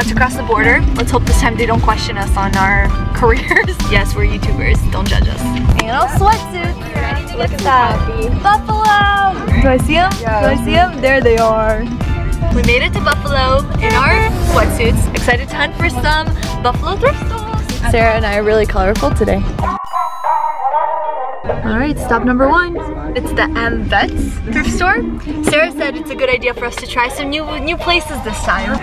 about to cross the border. Let's hope this time they don't question us on our careers. yes, we're YouTubers. Don't judge us. And our sweatsuits. Look at that. Buffalo! Do I see them? Yeah. Do I see them? There they are. We made it to Buffalo in our sweatsuits. Excited to hunt for some Buffalo thrift stores. Sarah and I are really colorful today. All right, stop number one. It's the AMVETS thrift store. Sarah said it's a good idea for us to try some new new places this time.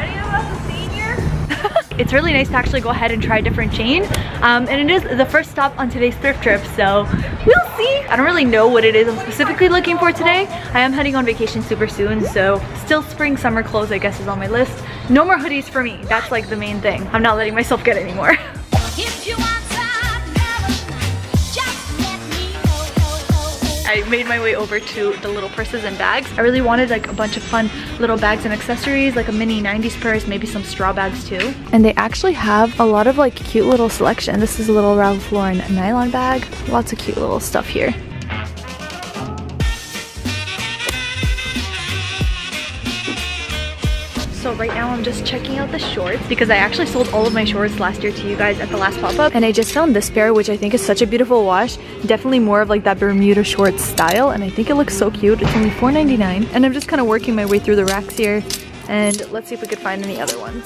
It's really nice to actually go ahead and try a different chain. Um, and it is the first stop on today's thrift trip, so we'll see. I don't really know what it is I'm specifically looking for today. I am heading on vacation super soon, so still spring, summer clothes I guess is on my list. No more hoodies for me. That's like the main thing. I'm not letting myself get any more. I made my way over to the little purses and bags. I really wanted like a bunch of fun little bags and accessories, like a mini 90s purse, maybe some straw bags too. And they actually have a lot of like cute little selection. This is a little Ralph Lauren nylon bag. Lots of cute little stuff here. So right now I'm just checking out the shorts because I actually sold all of my shorts last year to you guys at the last pop-up. And I just found this pair, which I think is such a beautiful wash. Definitely more of like that Bermuda shorts style. And I think it looks so cute. It's only $4.99. And I'm just kind of working my way through the racks here. And let's see if we could find any other ones.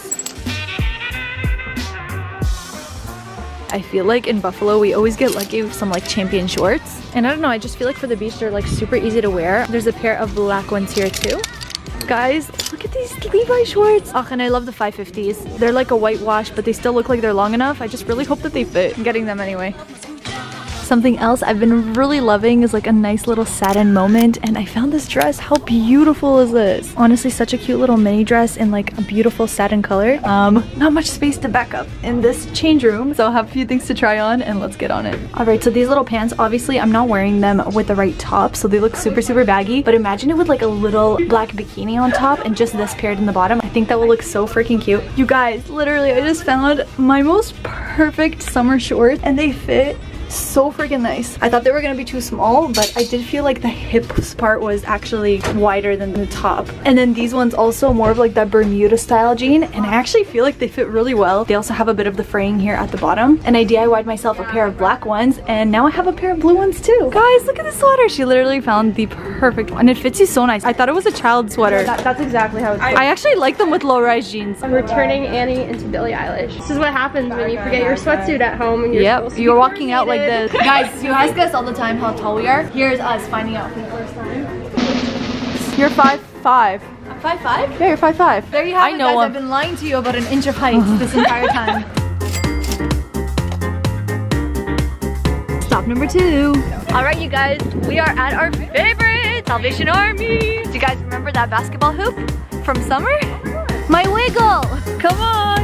I feel like in Buffalo we always get lucky with some like champion shorts and I don't know I just feel like for the beach they're like super easy to wear there's a pair of black ones here too guys. Look at these Levi shorts. Oh and I love the 550s they're like a whitewash but they still look like they're long enough. I just really hope that they fit. I'm getting them anyway Something else I've been really loving is like a nice little satin moment and I found this dress. How beautiful is this? Honestly, such a cute little mini dress in like a beautiful satin color. Um, not much space to back up in this change room, so I'll have a few things to try on and let's get on it. Alright, so these little pants, obviously I'm not wearing them with the right top, so they look super, super baggy, but imagine it with like a little black bikini on top and just this paired in the bottom. I think that will look so freaking cute. You guys, literally, I just found my most perfect summer shorts and they fit so freaking nice. I thought they were gonna be too small, but I did feel like the hips part was actually wider than the top. And then these ones also more of like that Bermuda style jean, and I actually feel like they fit really well. They also have a bit of the fraying here at the bottom. And I DIY'd myself a pair of black ones, and now I have a pair of blue ones too. Guys, look at this sweater. She literally found the perfect one. And it fits you so nice. I thought it was a child sweater. That, that's exactly how it's I actually like them with low-rise jeans. I'm returning Annie into Billie Eilish. This is what happens when you forget your sweatsuit at home and you're Yep, you're walking out like this. Guys, you ask us all the time how tall we are. Here's us finding out for the first time. You're five five. I'm five five? Yeah, you're five five. There you have I it, know guys. Him. I've been lying to you about an inch of height this entire time. Stop number two. All right, you guys, we are at our favorite Salvation Army. Do you guys remember that basketball hoop from summer? My wiggle, come on.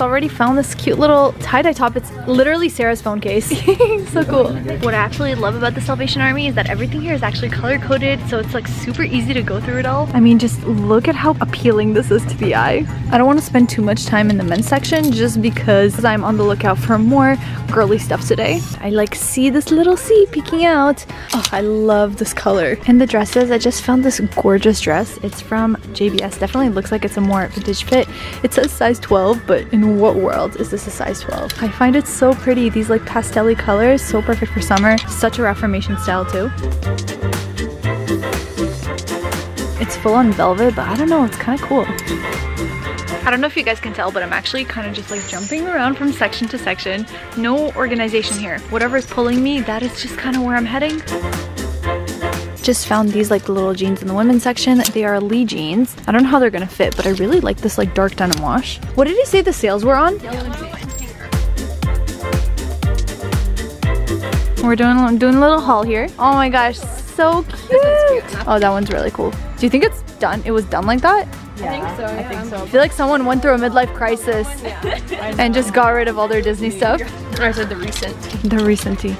Already found this cute little tie-dye top. It's literally Sarah's phone case. so cool. What I actually love about the Salvation Army is that everything here is actually color-coded, so it's like super easy to go through it all. I mean, just look at how appealing this is to the eye. I don't want to spend too much time in the men's section just because I'm on the lookout for more girly stuff today. I like see this little C peeking out. Oh, I love this color. And the dresses, I just found this gorgeous dress. It's from JBS. Definitely looks like it's a more vintage fit. It says size 12, but in what world is this a size 12? I find it so pretty. These like pastel colors, so perfect for summer. Such a Reformation style too. It's full on velvet, but I don't know, it's kind of cool. I don't know if you guys can tell, but I'm actually kind of just like jumping around from section to section. No organization here. Whatever is pulling me, that is just kind of where I'm heading just found these like little jeans in the women's section. They are Lee jeans. I don't know how they're gonna fit, but I really like this like dark denim wash. What did he say the sales were on? We're doing, doing a little haul here. Oh my gosh, so cute. cute. Oh, that one's really cool. Do you think it's done? It was done like that? Yeah, I think so. Yeah. I think so. I feel like someone went through a midlife crisis and just got rid of all their Disney stuff. I said the recent. The recenty.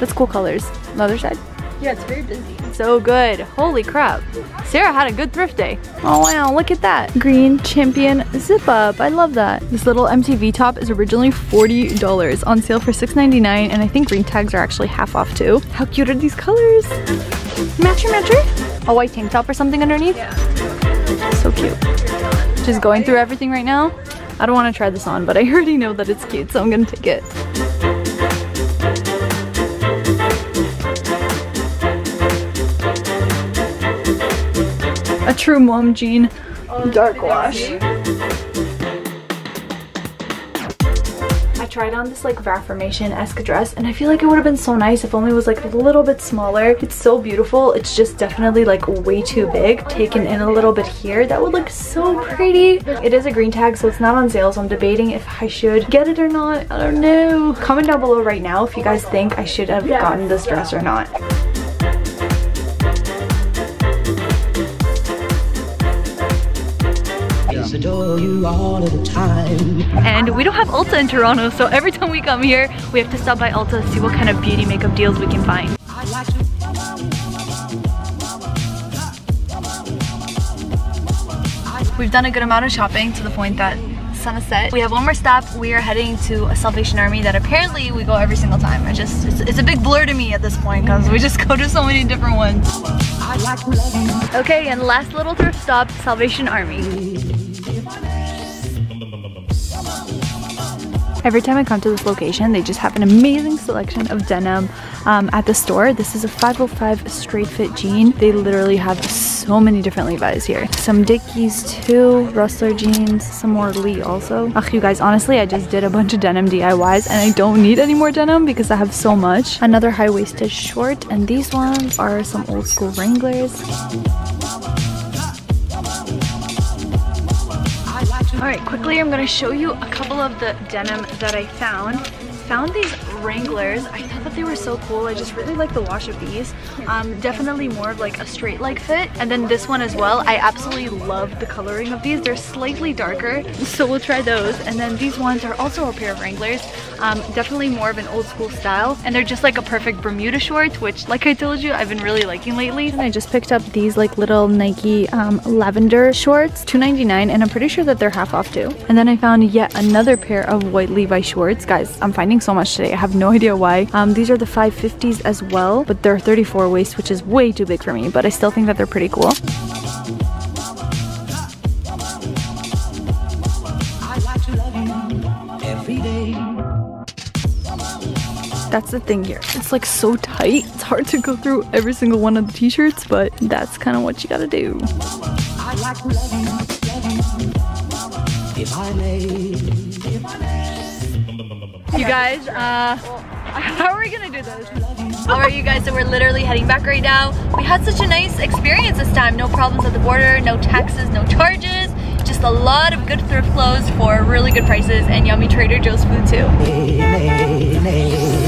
That's cool colors. The other side. Yeah, it's very busy. So good. Holy crap. Sarah had a good thrift day. Oh wow, look at that. Green Champion zip up. I love that. This little MTV top is originally $40 on sale for $6.99 and I think green tags are actually half off too. How cute are these colors? Matcher matcher. a white tank top or something underneath. Yeah. So cute. Just going through everything right now. I don't want to try this on, but I already know that it's cute, so I'm gonna take it. A true mom jean, dark wash. I tried on this like Reformation-esque dress and I feel like it would have been so nice if only it was like a little bit smaller. It's so beautiful. It's just definitely like way too big. Taken in a little bit here. That would look so pretty. It is a green tag so it's not on sale so I'm debating if I should get it or not. I don't know. Comment down below right now if you guys think I should have gotten this dress or not. Yes, adore you all of the time. And we don't have Ulta in Toronto, so every time we come here, we have to stop by Ulta to see what kind of beauty makeup deals we can find. I like to We've done a good amount of shopping to the point that sun is set. We have one more stop. We are heading to a Salvation Army that apparently we go every single time. I just, it's, it's a big blur to me at this point because we just go to so many different ones. I like to love you. Okay, and last little thrift stop, Salvation Army. Every time I come to this location, they just have an amazing selection of denim um, at the store. This is a 505 straight fit jean. They literally have so many different Levi's here. Some Dickies too, Rustler jeans, some more Lee also. Ugh, you guys, honestly, I just did a bunch of denim DIYs and I don't need any more denim because I have so much. Another high-waisted short and these ones are some old school Wranglers. All right, quickly, I'm gonna show you a couple of the denim that I found. I found these Wranglers. I thought that they were so cool. I just really like the wash of these. Um, definitely more of like a straight leg fit. And then this one as well. I absolutely love the coloring of these. They're slightly darker, so we'll try those. And then these ones are also a pair of Wranglers. Um, definitely more of an old school style. And they're just like a perfect Bermuda short, which like I told you, I've been really liking lately. And I just picked up these like little Nike um, lavender shorts, $2.99, and I'm pretty sure that they're half off too. And then I found yet another pair of white Levi shorts. Guys, I'm finding so much today. I have no idea why. Um, these are the 550s as well, but they're 34 waist, which is way too big for me, but I still think that they're pretty cool. That's the thing here. It's like so tight. It's hard to go through every single one of the t-shirts, but that's kind of what you gotta do. If I may, if I may. You guys, uh, how are we gonna do this? Alright you guys, so we're literally heading back right now. We had such a nice experience this time. No problems at the border, no taxes, no charges. Just a lot of good thrift clothes for really good prices and yummy Trader Joe's food too. Nay, nay, nay.